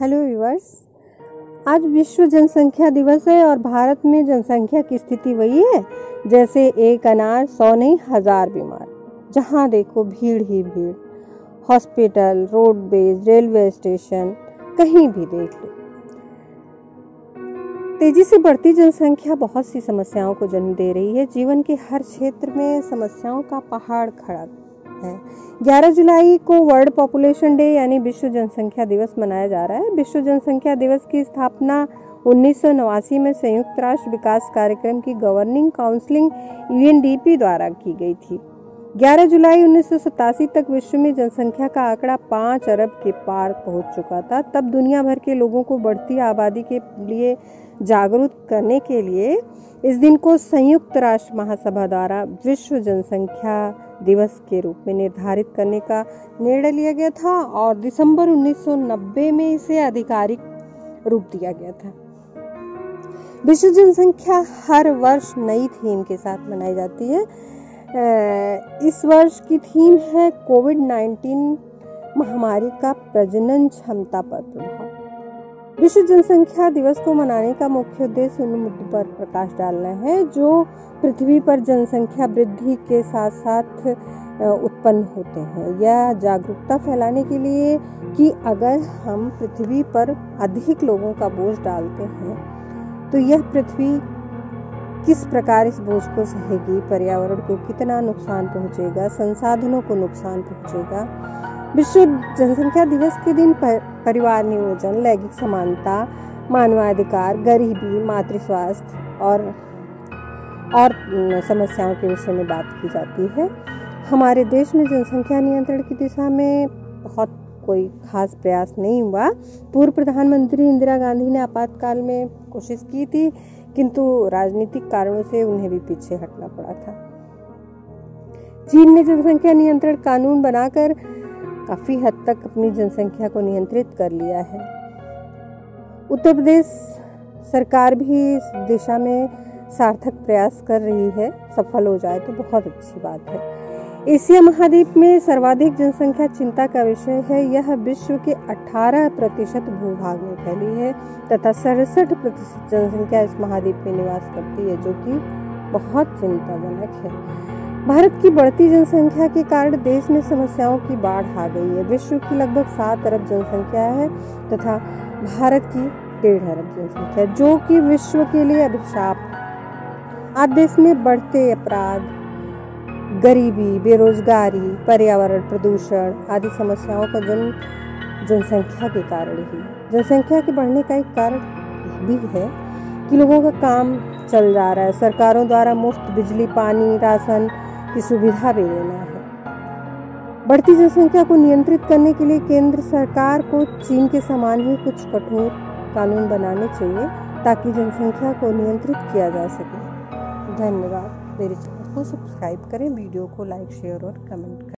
Hello viewers आज विश्व जनसंख्या दिवस है और भारत में जनसंख्या की स्थिति वही है, जैसे एक अनार सौ नहीं, हज़ार बीमार। जहाँ देखो भीड़ ही भीड़। हॉस्पिटल, रोडवेज़, रेलवे स्टेशन, कहीं भी देख लो। तेज़ी से बढ़ती जनसंख्या बहुत सी समस्याओं को जन्म दे रही है। जीवन के हर क्षेत्र में समस्याओं का पहाड़ खड़ा है। 11 जुलाई को वर्ल्ड पॉपुलेशन डे यानी विश्व जनसंख्या दिवस मनाया जा रहा है। विश्व जनसंख्या दिवस की स्थापना उन्नीस में संयुक्त राष्ट्र विकास कार्यक्रम की गवर्निंग काउंसिलिंग यूएनडीपी द्वारा की गई थी। 11 जुलाई उन्नीस सौ सतासी तक विश्व में जनसंख्या का आंकड़ा पाँच अरब के पार पहुँच चुका था। तब दुनिया भर के लोगों को बढ़ती आबादी के लिए जागरूक करने के लिए इस दिन को संयुक्त राष्ट्र महासभा द्वारा विश्व जनसंख्या दिवस के रूप में निर्धारित करने का निर्णय लिया गया था और दिसंबर 1990 में इसे आधिकारिक रूप दिया गया था। विश्व जनसंख्या हर वर्ष नई थीम के साथ मनाई जाती है। इस वर्ष की थीम है कोविड 19 महामारी का प्रजनन क्षमता पर प्रभाव। विश्व जनसंख्या दिवस को मनाने का मुख्य उद्देश्य उन मुद्दों पर प्रकाश डालना है, जो पृथ्वी पर जनसंख्या वृद्धि के साथ साथ उत्पन्न होते हैं। या जागरूकता फैलाने के लिए कि अगर हम पृथ्वी पर अधिक लोगों का बोझ डालते हैं तो यह पृथ्वी किस प्रकार इस बोझ को सहेगी, पर्यावरण को कितना नुकसान पहुंचेगा, संसाधनों को नुकसान पहुंचेगा? विश्व जनसंख्या दिवस के दिन पर परिवार नियोजन, लैंगिक समानता, मानवाधिकार, गरीबी मातृ स्वास्थ्य और और समस्याओं के विषय में बात की जाती है। हमारे देश में जनसंख्या नियंत्रण की दिशा में बहुत कोई खास प्रयास नहीं हुआ। पूर्व प्रधानमंत्री इंदिरा गांधी ने आपातकाल में कोशिश की थी, किंतु राजनीतिक कारणों से उन्हें भी पीछे हटना पड़ा था। चीन ने जनसंख्या नियंत्रण कानून बनाकर काफ़ी हद तक अपनी जनसंख्या को नियंत्रित कर लिया है। उत्तर प्रदेश सरकार भी इस दिशा में सार्थक प्रयास कर रही है। सफल हो जाए तो बहुत अच्छी बात है। एशिया महाद्वीप में सर्वाधिक जनसंख्या चिंता का विषय है। यह विश्व के 18 प्रतिशत भूभाग में फैली है तथा सड़सठ प्रतिशत जनसंख्या इस महाद्वीप में निवास करती है, जो कि बहुत चिंताजनक है। भारत की बढ़ती जनसंख्या के कारण देश में समस्याओं की बाढ़ आ गई है। विश्व की लगभग सात अरब जनसंख्या है तथा भारत की डेढ़ अरब जनसंख्या जो कि विश्व के लिए अभिशाप। आज देश में बढ़ते अपराध, गरीबी, बेरोजगारी, पर्यावरण प्रदूषण आदि समस्याओं का जन्म जनसंख्या के कारण ही। जनसंख्या के बढ़ने का एक कारण भी है कि लोगों का काम चल जा रहा है। सरकारों द्वारा मुफ़्त बिजली, पानी, राशन की सुविधा भी देना है। बढ़ती जनसंख्या को नियंत्रित करने के लिए केंद्र सरकार को चीन के समान ही कुछ कठोर कानून बनाने चाहिए, ताकि जनसंख्या को नियंत्रित किया जा सके। धन्यवाद। मेरे चैनल को सब्सक्राइब करें, वीडियो को लाइक, शेयर और कमेंट करें।